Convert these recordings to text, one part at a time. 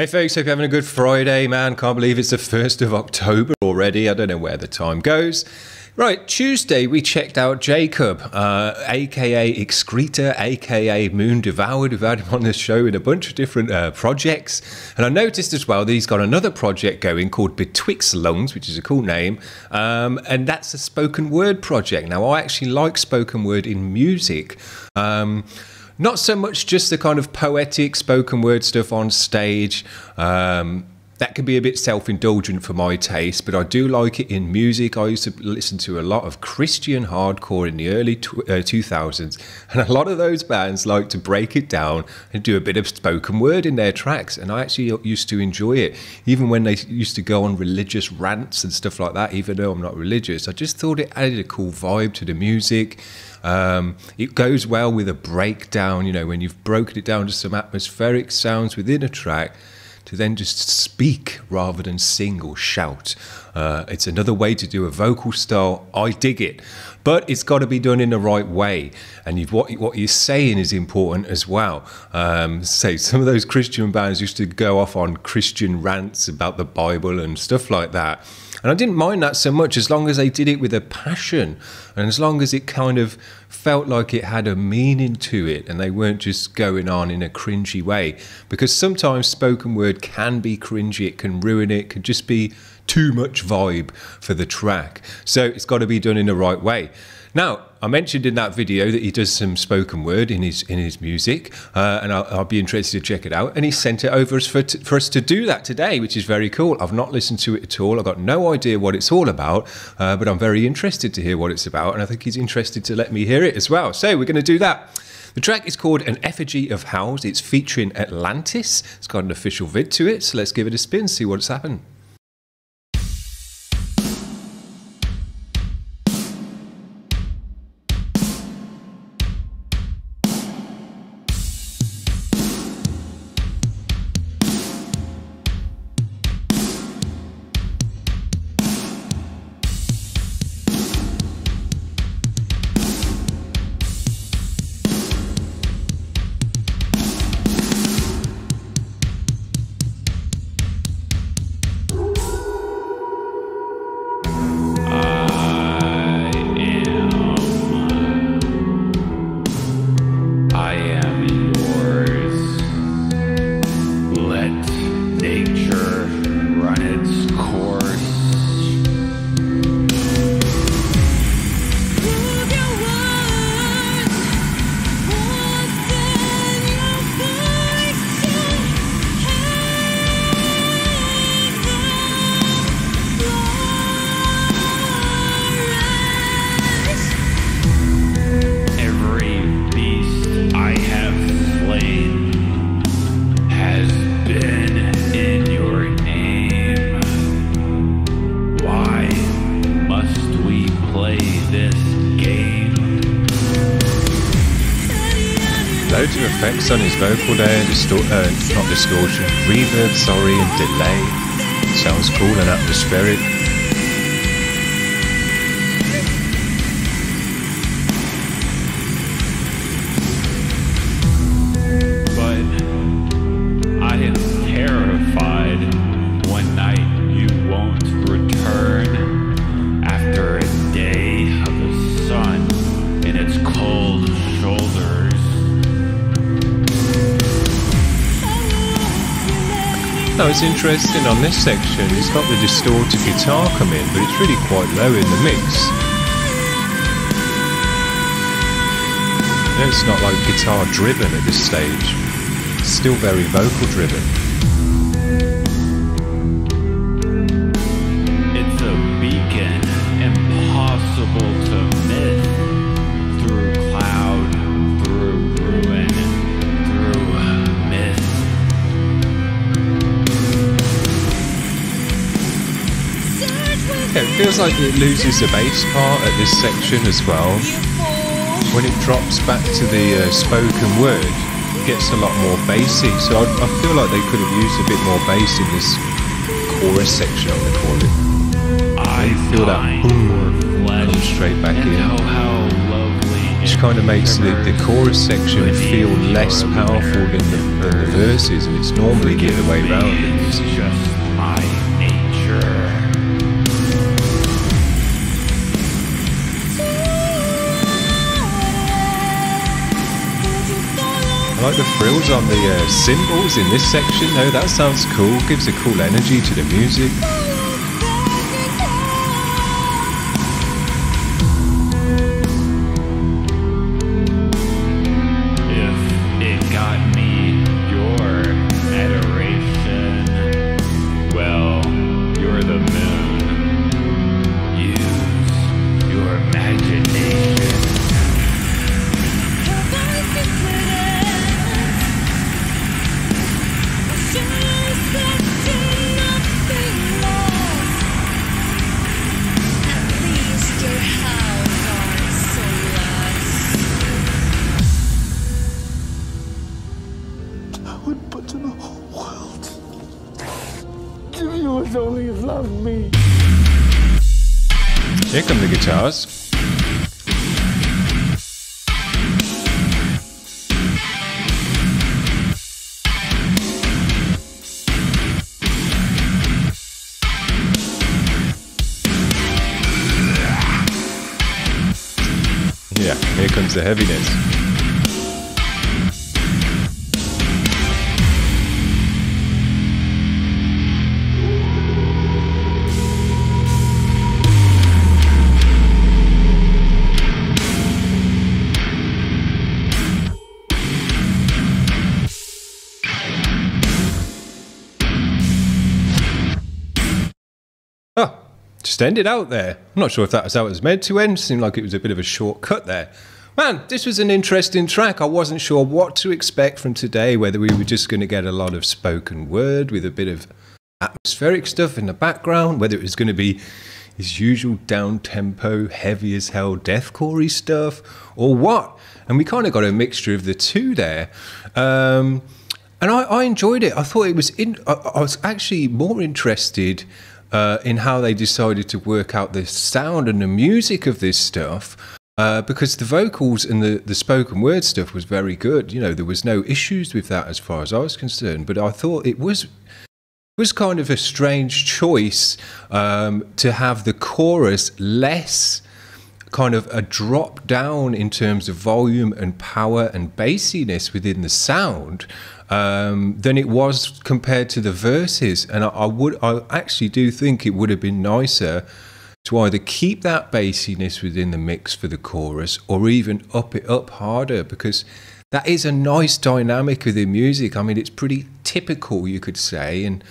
Hey folks, hope you're having a good Friday, man. Can't believe it's the 1st of October already. I don't know where the time goes. Right, Tuesday we checked out Jacob, uh, aka Excreta, aka Moon Devoured. We've had him on the show in a bunch of different uh, projects. And I noticed as well that he's got another project going called Betwixt Lungs, which is a cool name. Um, and that's a spoken word project. Now, I actually like spoken word in music. Um, not so much just the kind of poetic spoken word stuff on stage. Um, that can be a bit self indulgent for my taste, but I do like it in music. I used to listen to a lot of Christian hardcore in the early tw- uh, 2000s, and a lot of those bands like to break it down and do a bit of spoken word in their tracks. And I actually used to enjoy it, even when they used to go on religious rants and stuff like that, even though I'm not religious. I just thought it added a cool vibe to the music. Um, it goes well with a breakdown, you know, when you've broken it down to some atmospheric sounds within a track to then just speak rather than sing or shout. Uh, it's another way to do a vocal style. I dig it, but it's got to be done in the right way. And what what you're saying is important as well. Um, say some of those Christian bands used to go off on Christian rants about the Bible and stuff like that. And I didn't mind that so much as long as they did it with a passion and as long as it kind of felt like it had a meaning to it and they weren't just going on in a cringy way. Because sometimes spoken word can be cringy, it can ruin it, it can just be too much vibe for the track. So it's got to be done in the right way. Now, I mentioned in that video that he does some spoken word in his in his music, uh, and I'll, I'll, be interested to check it out. And he sent it over for, for us to do that today, which is very cool. I've not listened to it at all. I've got no idea what it's all about, uh, but I'm very interested to hear what it's about, and I think he's interested to let me hear it as well. So we're going to do that. The track is called An Effigy of Howls. It's featuring Atlantis. It's got an official vid to it, so let's give it a spin, see what's happened. Of effects on his vocal there, distor- uh, not distortion, reverb, sorry, and delay. Sounds cool and atmospheric. It's interesting on this section, it's got the distorted guitar come in, but it's really quite low in the mix. It's not like guitar driven at this stage, it's still very vocal driven. Feels like it loses the bass part at this section as well. When it drops back to the uh, spoken word, it gets a lot more bassy. So I, I, feel like they could have used a bit more bass in this chorus section, I'm going to call it. I feel that boom come straight back in. Which kind of makes the, the chorus section feel less powerful than the, than the verses, and it's normally the other way around. It's just I like the frills on the uh, cymbals in this section, though. That sounds cool, gives a cool energy to the music. To the whole world. If you would only love me. Here come the guitars. Yeah, here comes the heaviness. Just ended out there. I'm not sure if that was how it was meant to end. Seemed like it was a bit of a shortcut there. Man, this was an interesting track. I wasn't sure what to expect from today, whether we were just going to get a lot of spoken word with a bit of atmospheric stuff in the background, whether it was going to be his usual down tempo, heavy as hell deathcore stuff, or what. And we kind of got a mixture of the two there. Um, and I, I enjoyed it. I thought it was. In, I, I was actually more interested uh, in how they decided to work out the sound and the music of this stuff. Uh, because the vocals and the, the spoken word stuff was very good. You know, there was no issues with that as far as I was concerned. But I thought it was was kind of a strange choice um, to have the chorus less kind of a drop down in terms of volume and power and bassiness within the sound um, than it was compared to the verses. And I, I would, I actually do think it would have been nicer to either keep that bassiness within the mix for the chorus or even up it up harder because that is a nice dynamic of the music. I mean, it's pretty typical, you could say, and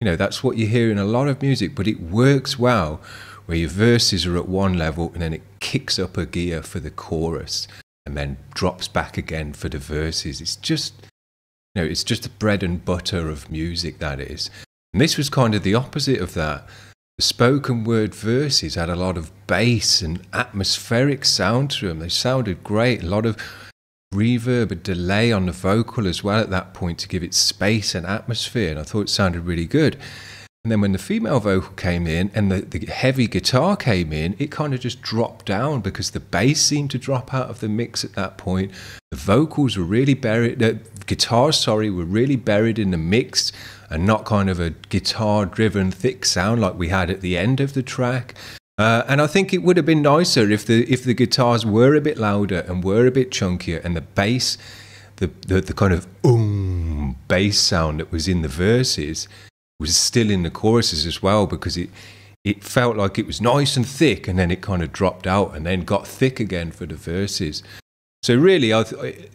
you know that's what you hear in a lot of music, but it works well where your verses are at one level and then it kicks up a gear for the chorus and then drops back again for the verses. It's just, know, it's just the bread and butter of music that is. And this was kind of the opposite of that. The spoken word verses had a lot of bass and atmospheric sound to them. They sounded great. A lot of reverb and delay on the vocal as well at that point to give it space and atmosphere. And I thought it sounded really good. And then when the female vocal came in and the, the heavy guitar came in, it kind of just dropped down because the bass seemed to drop out of the mix at that point. The vocals were really buried, the guitars, sorry, were really buried in the mix and not kind of a guitar driven thick sound like we had at the end of the track. Uh, and I think it would have been nicer if the if the guitars were a bit louder and were a bit chunkier, and the bass, the the, the kind of um bass sound that was in the verses was still in the choruses as well, because it it felt like it was nice and thick, and then it kind of dropped out, and then got thick again for the verses. So really, I. Th-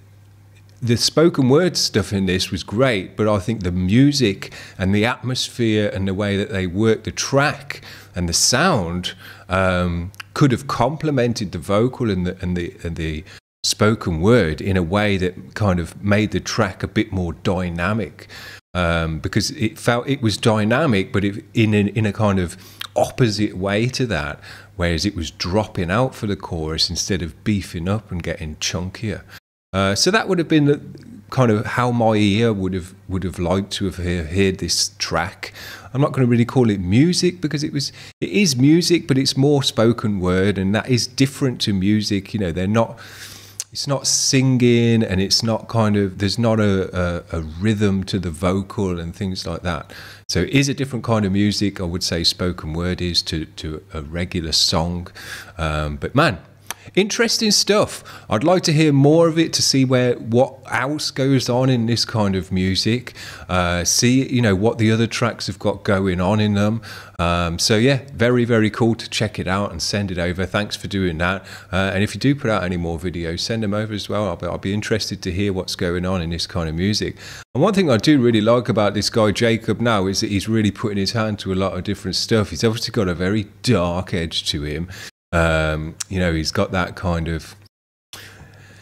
the spoken word stuff in this was great, but I think the music and the atmosphere and the way that they worked the track and the sound um, could have complemented the vocal and the and the and the spoken word in a way that kind of made the track a bit more dynamic um, because it felt it was dynamic, but it, in a, in a kind of opposite way to that, whereas it was dropping out for the chorus instead of beefing up and getting chunkier. Uh, so that would have been the, kind of how my ear would have would have liked to have hear, heard this track. I'm not going to really call it music because it was it is music, but it's more spoken word, and that is different to music. You know, they're not it's not singing and it's not kind of there's not a, a, a, rhythm to the vocal and things like that. So it is a different kind of music i would say spoken word is to, to a regular song. Um, but man interesting stuff. I'd like to hear more of it to see where what else goes on in this kind of music. Uh, see you know what the other tracks have got going on in them. Um, so yeah very very cool to check it out and send it over. Thanks for doing that. Uh, and if you do put out any more videos send them over as well. I'll be, I'll be interested to hear what's going on in this kind of music. And one thing I do really like about this guy Jacob now is that he's really putting his hand to a lot of different stuff. He's obviously got a very dark edge to him um, you know, he's got that kind of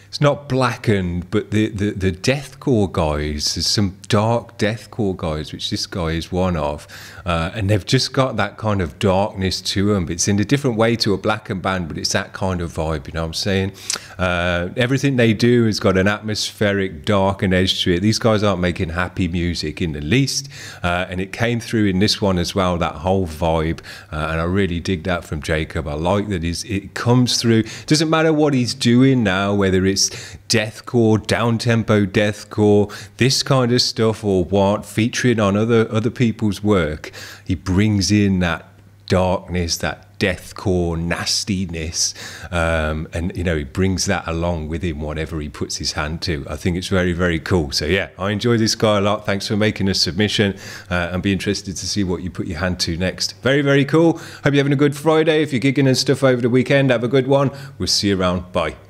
it's not blackened, but the, the, the deathcore guys, there's some dark deathcore guys, which this guy is one of, uh, and they've just got that kind of darkness to them. It's in a different way to a blackened band, but it's that kind of vibe, you know what I'm saying? Uh, everything they do has got an atmospheric, dark and edge to it. These guys aren't making happy music in the least, uh, and it came through in this one as well, that whole vibe, uh, and I really dig that from Jacob. I like that it comes through. Doesn't matter what he's doing now, whether it's deathcore, down tempo deathcore, this kind of stuff, or what, featuring on other other people's work, he brings in that darkness, that deathcore nastiness, um, and you know he brings that along with him whatever he puts his hand to. I think it's very very cool. So yeah, I enjoy this guy a lot. Thanks for making a submission, uh, and be interested to see what you put your hand to next. Very very cool. Hope you're having a good Friday. If you're gigging and stuff over the weekend, have a good one. We'll see you around. Bye.